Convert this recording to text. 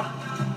on.